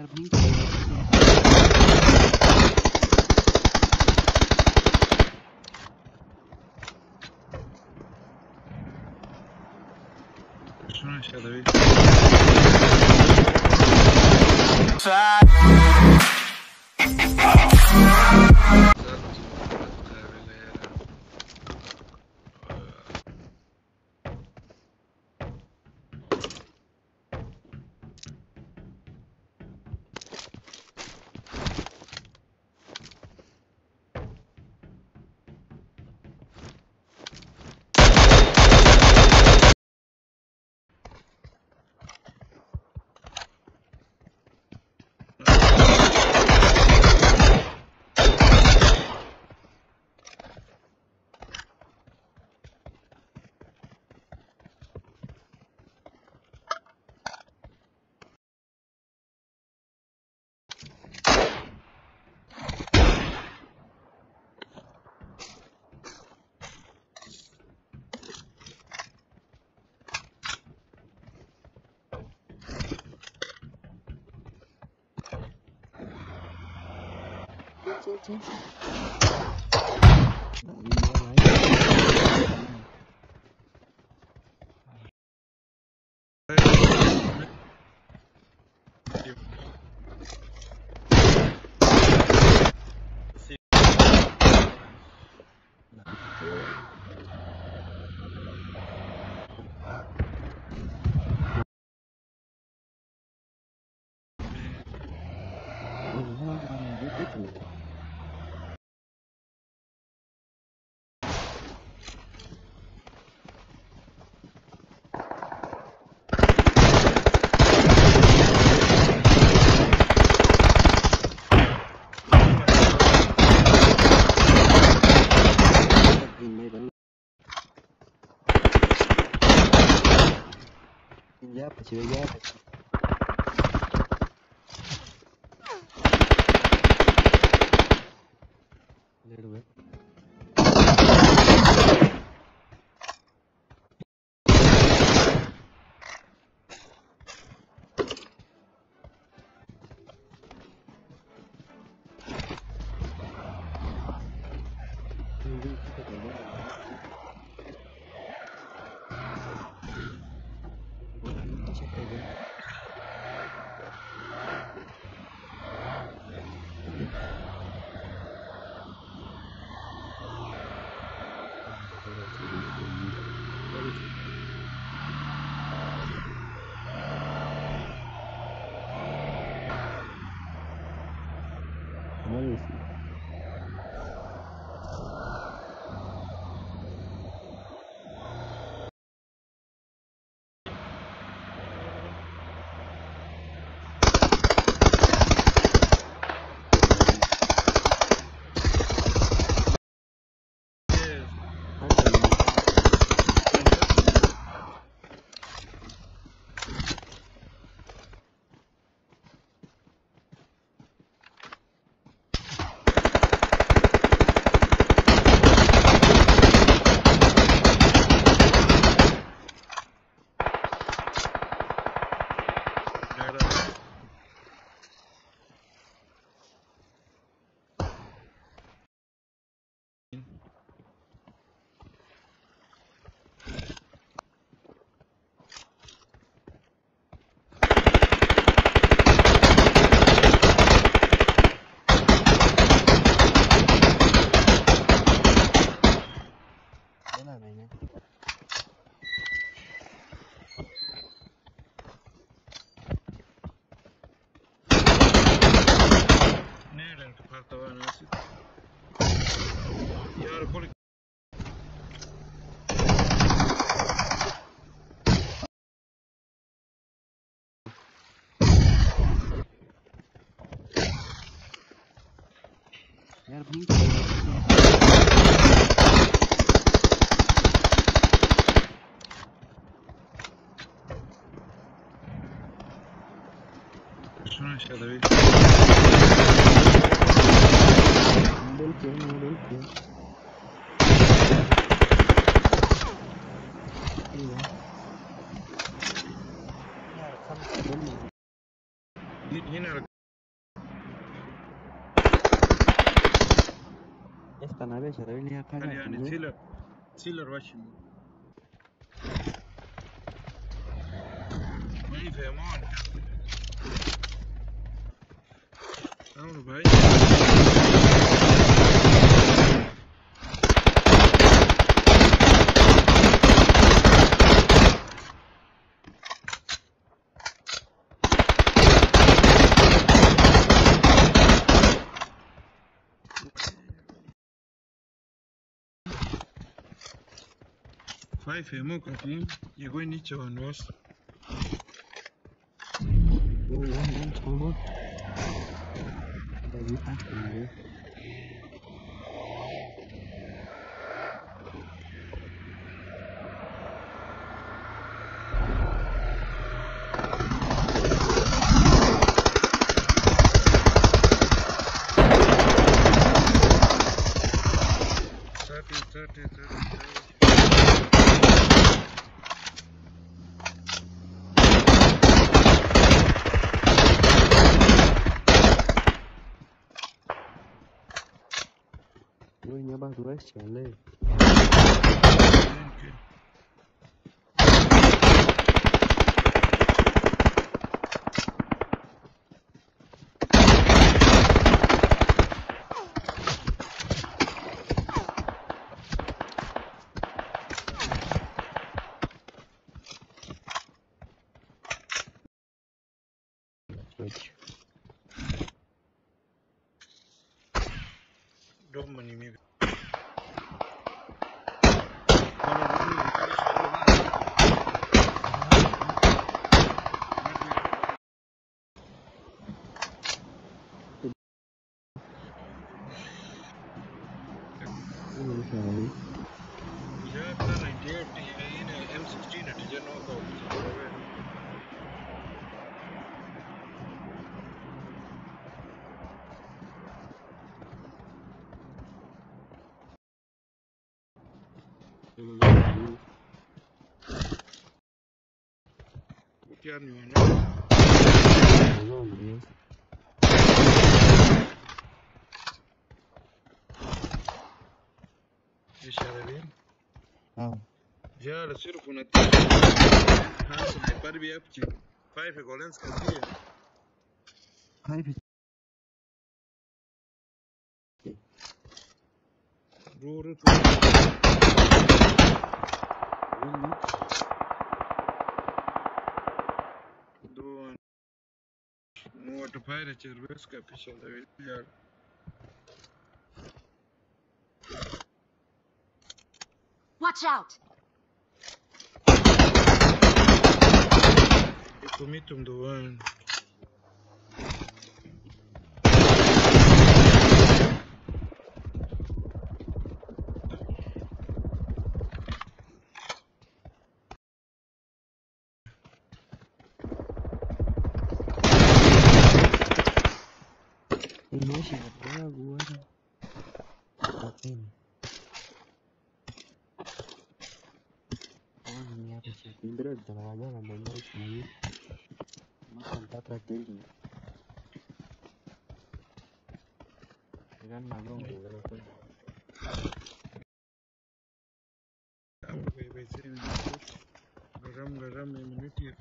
Quero brincar. Side. certeza. Akibe gelmedi. Karta vermesi. Yer Esta nave se debe a casa. Yani Chiller. Chiller Russian. ما يفهمون عمرو بعيد 5 hemoglobin jego nicio on was Thirty, thirty, thirty. Tuh guys? Chale. Don't money. yanıyor. Dışarı bin. Tamam. جال صرف نتيجة حاسم قلبي يبكي خايف جولينز كتير خايف رورة mu wata fayar cirbe suka fi shan da yar Watch out! ikumitum duwan Ini Oh? Ini bener jalan aja namanya ini. Makan tatra tinggi. Kan nabung bukan apa? abu bai bai sai ne garam garam minuti ya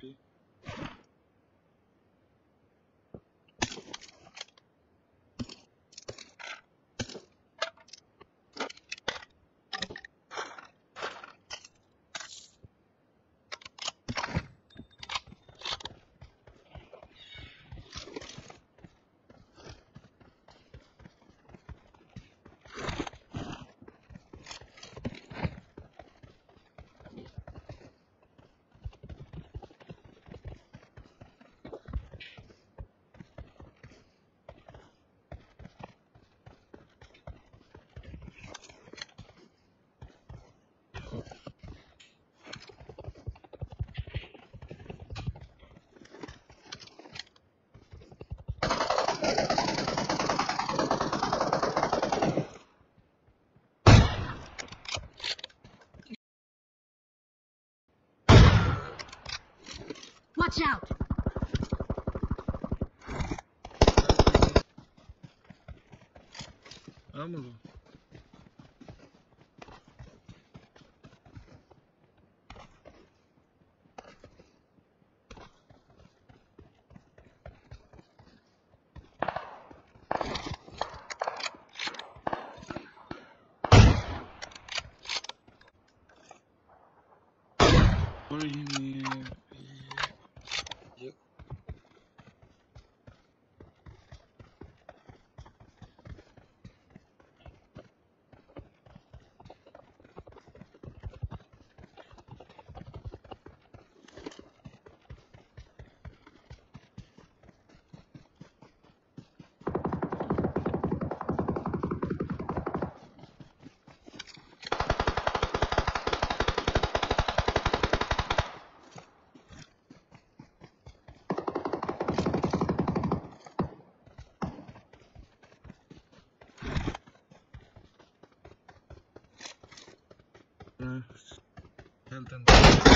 Tamam mı? Origin Mm. Can't